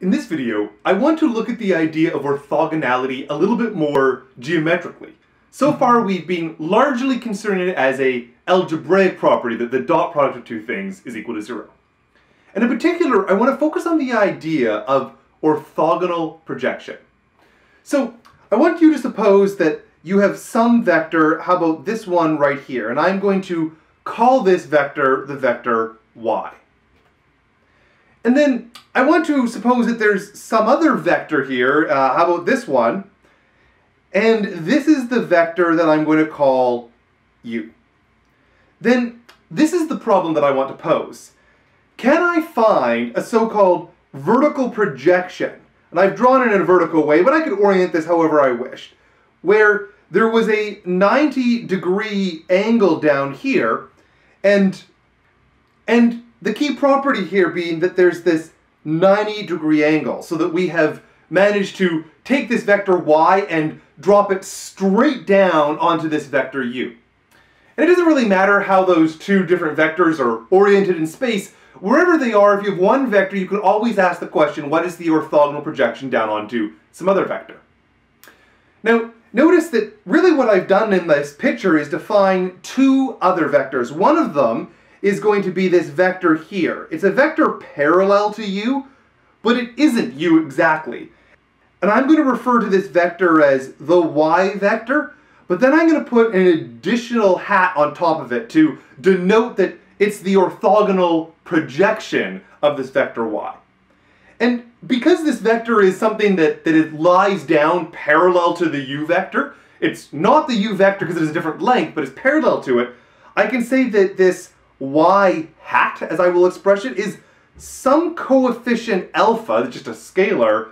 In this video, I want to look at the idea of orthogonality a little bit more geometrically. So mm-hmm. far, we've been largely concerning it as a algebraic property that the dot product of two things is equal to zero. And in particular, I want to focus on the idea of orthogonal projection. So I want you to suppose that you have some vector, how about this one right here, and I'm going to call this vector the vector y. And then I want to suppose that there's some other vector here, uh, how about this one, and this is the vector that I'm going to call u. Then this is the problem that I want to pose. Can I find a so-called vertical projection, and I've drawn it in a vertical way, but I could orient this however I wished, where there was a 90 degree angle down here, and, and the key property here being that there's this 90 degree angle, so that we have managed to take this vector y and drop it straight down onto this vector u. And it doesn't really matter how those two different vectors are oriented in space. Wherever they are, if you have one vector, you can always ask the question, what is the orthogonal projection down onto some other vector? Now, notice that really what I've done in this picture is define two other vectors. One of them is going to be this vector here. It's a vector parallel to u, but it isn't u exactly. And I'm going to refer to this vector as the y vector, but then I'm going to put an additional hat on top of it to denote that it's the orthogonal projection of this vector y. And because this vector is something that, that it lies down parallel to the u vector, it's not the u vector because it has a different length, but it's parallel to it, I can say that this y hat, as I will express it, is some coefficient alpha, just a scalar,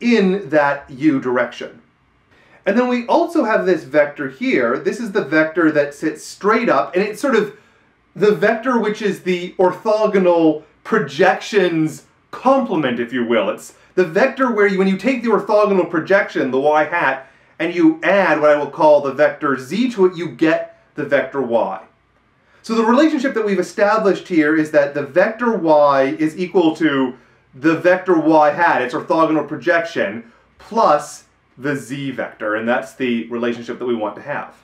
in that u direction. And then we also have this vector here. This is the vector that sits straight up, and it's sort of the vector which is the orthogonal projections complement, if you will. It's the vector where you, when you take the orthogonal projection, the y hat, and you add what I will call the vector z to it, you get the vector y. So the relationship that we've established here is that the vector y is equal to the vector y hat, its orthogonal projection, plus the z vector, and that's the relationship that we want to have.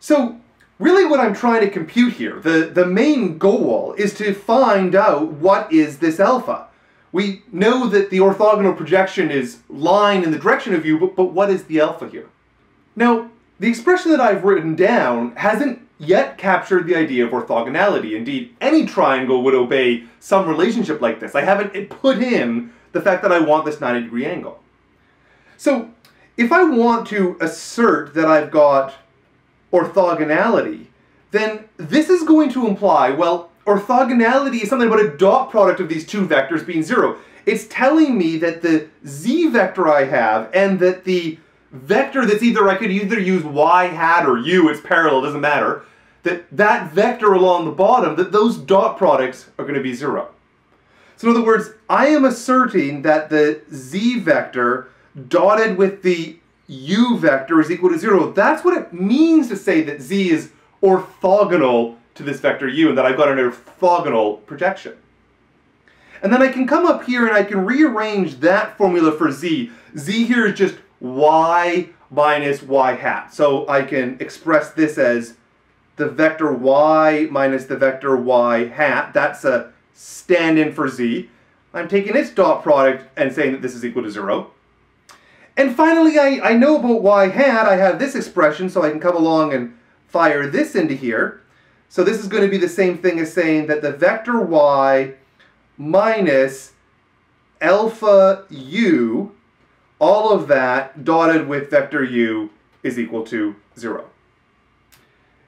So really what I'm trying to compute here, the, the main goal is to find out what is this alpha. We know that the orthogonal projection is line in the direction of u, but, but what is the alpha here? Now, the expression that I've written down hasn't yet captured the idea of orthogonality. Indeed, any triangle would obey some relationship like this. I haven't put in the fact that I want this 90 degree angle. So, if I want to assert that I've got orthogonality, then this is going to imply, well, orthogonality is something about a dot product of these two vectors being zero. It's telling me that the z vector I have and that the vector that's either, I could either use y hat or u, it's parallel, doesn't matter, that that vector along the bottom, that those dot products are going to be zero. So in other words, I am asserting that the z vector dotted with the u vector is equal to zero. That's what it means to say that z is orthogonal to this vector u and that I've got an orthogonal projection. And then I can come up here and I can rearrange that formula for z. z here is just y minus y hat. So I can express this as the vector y minus the vector y hat. That's a stand-in for z. I'm taking its dot product and saying that this is equal to zero. And finally, I, I know about y hat. I have this expression, so I can come along and fire this into here. So this is going to be the same thing as saying that the vector y minus alpha u, all of that dotted with vector u is equal to 0.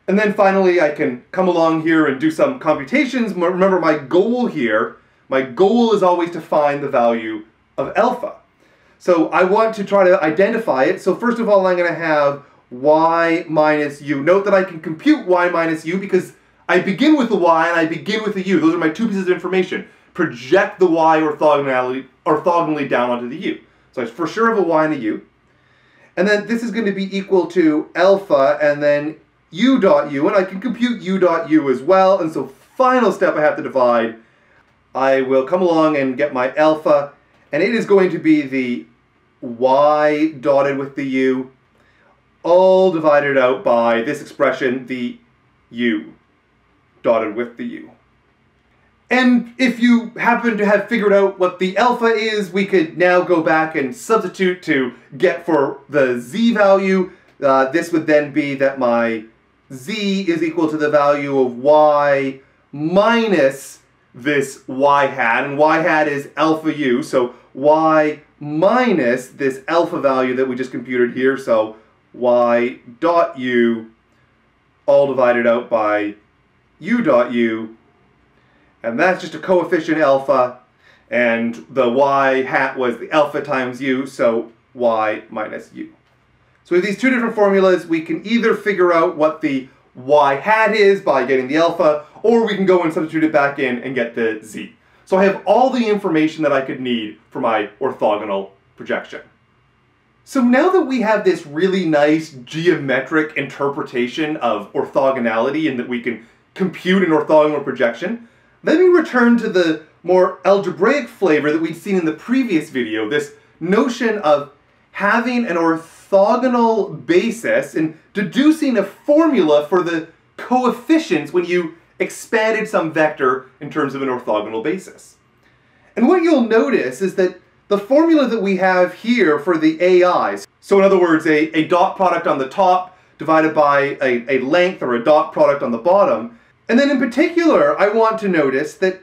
And then finally, I can come along here and do some computations. Remember, my goal here, my goal is always to find the value of alpha. So I want to try to identify it. So first of all, I'm going to have y minus u. Note that I can compute y minus u because I begin with the y and I begin with the u. Those are my two pieces of information. Project the y orthogonally, orthogonally down onto the u. So it's for sure have a y and a u. And then this is going to be equal to alpha and then u dot u. And I can compute u dot u as well. And so final step I have to divide. I will come along and get my alpha, and it is going to be the y dotted with the u, all divided out by this expression, the u dotted with the u. And if you happen to have figured out what the alpha is, we could now go back and substitute to get for the z value. Uh, this would then be that my z is equal to the value of y minus this y hat, and y hat is alpha u, so y minus this alpha value that we just computed here, so y dot u all divided out by u dot u, and that's just a coefficient alpha, and the y hat was the alpha times u, so y minus u. So with these two different formulas, we can either figure out what the y hat is by getting the alpha, or we can go and substitute it back in and get the z. So I have all the information that I could need for my orthogonal projection. So now that we have this really nice geometric interpretation of orthogonality and that we can compute an orthogonal projection, let me return to the more algebraic flavor that we'd seen in the previous video, this notion of having an orthogonal basis and deducing a formula for the coefficients when you expanded some vector in terms of an orthogonal basis. And what you'll notice is that the formula that we have here for the AIs, so in other words, a, a dot product on the top divided by a, a length or a dot product on the bottom, and then in particular, I want to notice that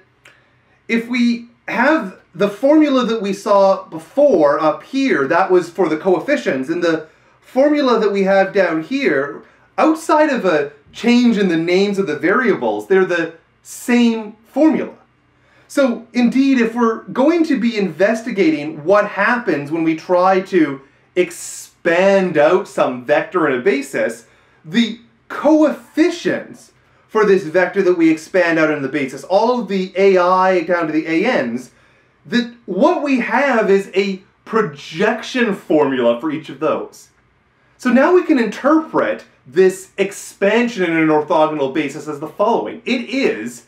if we have the formula that we saw before up here, that was for the coefficients, and the formula that we have down here, outside of a change in the names of the variables, they're the same formula. So indeed, if we're going to be investigating what happens when we try to expand out some vector in a basis, the coefficients for this vector that we expand out in the basis, all of the AI down to the ANs, that what we have is a projection formula for each of those. So now we can interpret this expansion in an orthogonal basis as the following. It is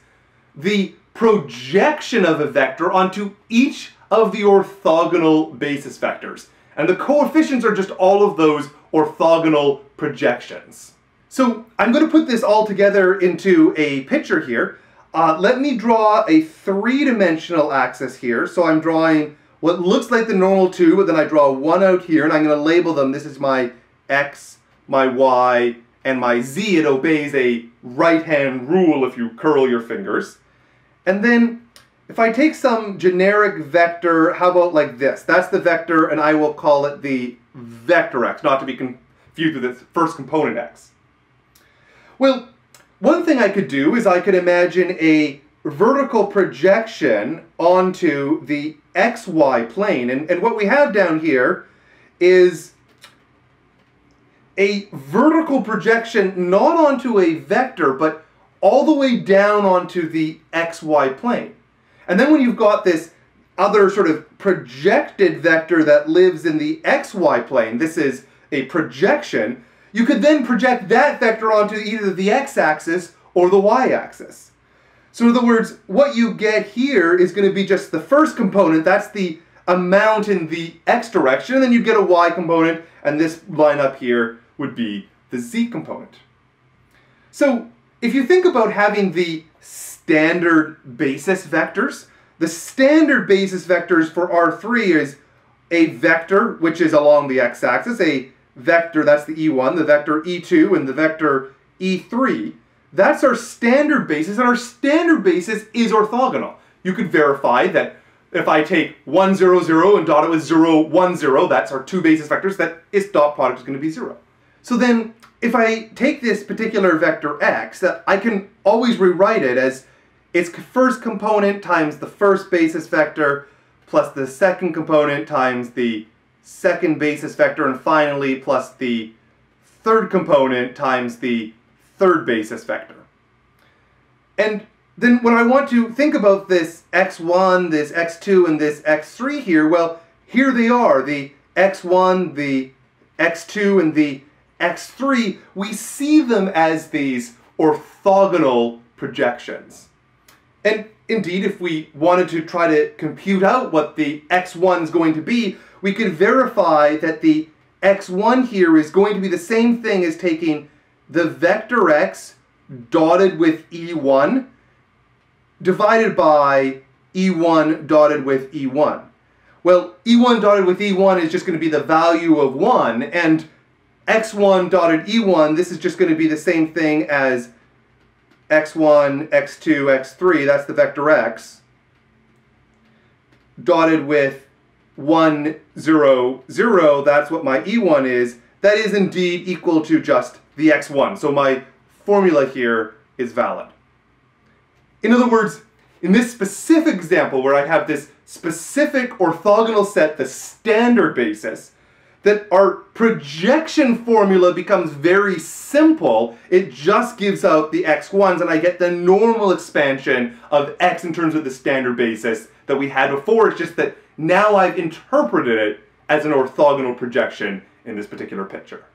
the projection of a vector onto each of the orthogonal basis vectors. And the coefficients are just all of those orthogonal projections. So I'm going to put this all together into a picture here. Uh, let me draw a three-dimensional axis here. So I'm drawing what looks like the normal two, but then I draw one out here, and I'm going to label them. This is my x, my y, and my z. It obeys a right-hand rule if you curl your fingers. And then if I take some generic vector, how about like this? That's the vector, and I will call it the vector x, not to be confused with its first component x. Well, one thing I could do is I could imagine a vertical projection onto the xy plane. And, and what we have down here is a vertical projection not onto a vector, but all the way down onto the xy plane. And then when you've got this other sort of projected vector that lives in the xy plane, this is a projection, you could then project that vector onto either the x-axis or the y-axis. So in other words, what you get here is going to be just the first component, that's the amount in the x direction, and then you get a y component, and this line up here would be the z component. So if you think about having the standard basis vectors, the standard basis vectors for R3 is a vector, which is along the x-axis, a vector, that's the E1, the vector E2, and the vector E3. That's our standard basis, and our standard basis is orthogonal. You could verify that if I take 1, 0, 0 and dot it with 0, 1, 0, that's our two basis vectors, that its dot product is going to be 0. So then, if I take this particular vector x, that I can always rewrite it as its first component times the first basis vector plus the second component times the second basis vector, and finally plus the third component times the third basis vector. And then when I want to think about this x1, this x2, and this x3 here, well, here they are, the x1, the x2, and the x3. We see them as these orthogonal projections. And indeed, if we wanted to try to compute out what the x1 is going to be, we could verify that the x1 here is going to be the same thing as taking the vector x dotted with e1 divided by e1 dotted with e1. Well, e1 dotted with e1 is just going to be the value of 1, and x1 dotted e1, this is just going to be the same thing as x1, x2, x3, that's the vector x, dotted with 1, 0, 0, that's what my e1 is, that is indeed equal to just the x1. So my formula here is valid. In other words, in this specific example where I have this specific orthogonal set, the standard basis, that our projection formula becomes very simple. It just gives out the x1s and I get the normal expansion of x in terms of the standard basis that we had before. It's just that now I've interpreted it as an orthogonal projection in this particular picture.